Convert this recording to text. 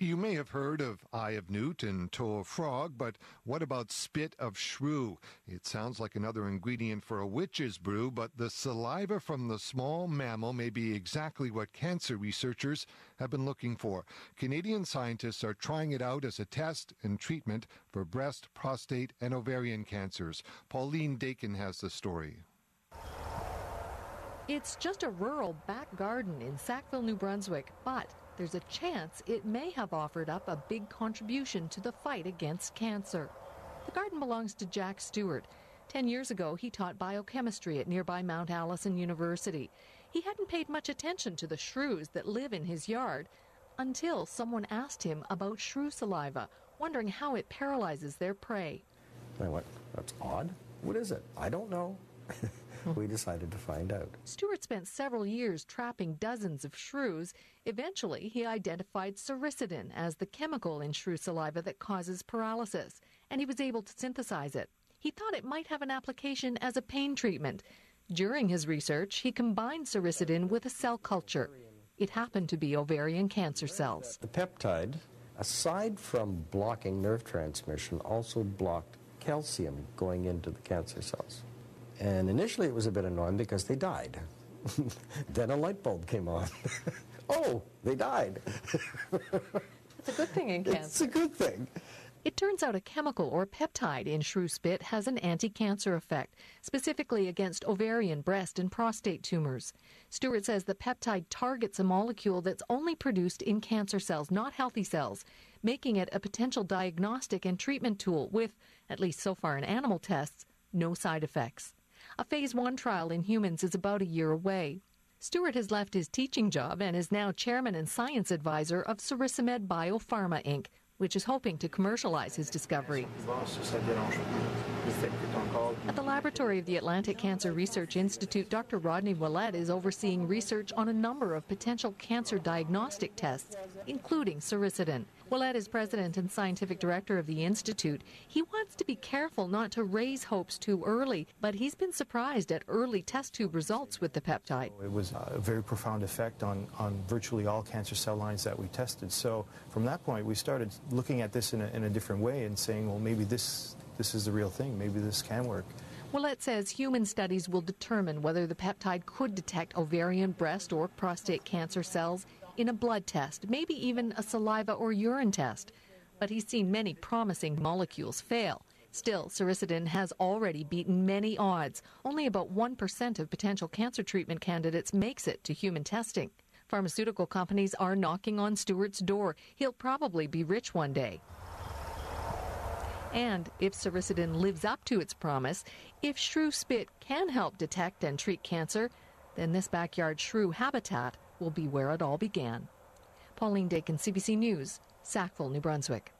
You may have heard of eye of newt and toe of frog, but what about spit of shrew? It sounds like another ingredient for a witch's brew, but the saliva from the small mammal may be exactly what cancer researchers have been looking for. Canadian scientists are trying it out as a test and treatment for breast, prostate, and ovarian cancers. Pauline Dakin has the story. It's just a rural back garden in Sackville, New Brunswick, but there's a chance it may have offered up a big contribution to the fight against cancer. The garden belongs to Jack Stewart. Ten years ago, he taught biochemistry at nearby Mount Allison University. He hadn't paid much attention to the shrews that live in his yard until someone asked him about shrew saliva, wondering how it paralyzes their prey. I went, That's odd. What is it? I don't know. we decided to find out. Stewart spent several years trapping dozens of shrews. Eventually, he identified soricidin as the chemical in shrew saliva that causes paralysis, and he was able to synthesize it. He thought it might have an application as a pain treatment. During his research, he combined soricidin with a cell culture. It happened to be ovarian cancer cells. The peptide, aside from blocking nerve transmission, also blocked calcium going into the cancer cells. And initially it was a bit annoying because they died. then a light bulb came on. oh, they died. It's a good thing in cancer. It's a good thing. It turns out a chemical or peptide in shrew spit has an anti cancer effect, specifically against ovarian, breast, and prostate tumors. Stewart says the peptide targets a molecule that's only produced in cancer cells, not healthy cells, making it a potential diagnostic and treatment tool with, at least so far in animal tests, no side effects. A phase one trial in humans is about a year away. Stewart has left his teaching job and is now chairman and science advisor of Soricimed Biopharma Inc., which is hoping to commercialize his discovery. At the laboratory of the Atlantic Cancer Research Institute, Dr. Rodney Ouellette is overseeing research on a number of potential cancer diagnostic tests, including soricidin. Ouellette is president and scientific director of the Institute. He wants to be careful not to raise hopes too early, but he's been surprised at early test tube results with the peptide. It was a very profound effect on, on virtually all cancer cell lines that we tested. So from that point, we started looking at this in a, in a different way and saying, well, maybe this, this is the real thing. Maybe this can work. Ouellette says human studies will determine whether the peptide could detect ovarian, breast, or prostate cancer cells in a blood test, maybe even a saliva or urine test. But he's seen many promising molecules fail. Still, soricidin has already beaten many odds. Only about 1% of potential cancer treatment candidates makes it to human testing. Pharmaceutical companies are knocking on Stewart's door. He'll probably be rich one day. And if soricidin lives up to its promise, if shrew spit can help detect and treat cancer, then this backyard shrew habitat will be where it all began. Pauline Dakin, CBC News, Sackville, New Brunswick.